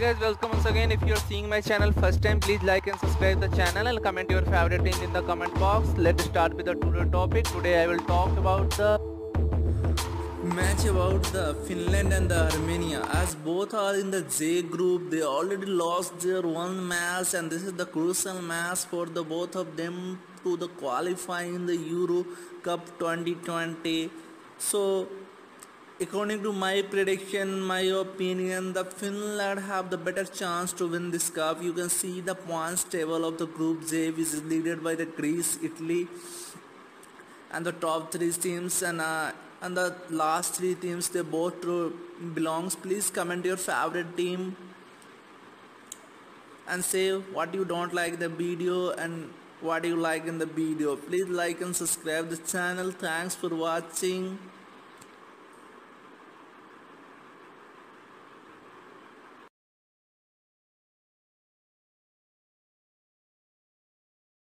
Guys, welcome once again. If you're seeing my channel first time, please like and subscribe the channel and comment your favorite team in the comment box. Let's start with the today topic. Today I will talk about the match about the Finland and the Armenia as both are in the J group they already lost their one match and this is the crucial match for the both of them to the qualify in the Euro Cup 2020 so according to my prediction my opinion the Finland have the better chance to win this cup. You can see the points table of the group J which is led by the Greece Italy and the top three teams. And uh, and the last three teams they both belongs. Please comment your favorite team and say what you don't like the video and what you like in the video. Please like and subscribe the channel. Thanks for watching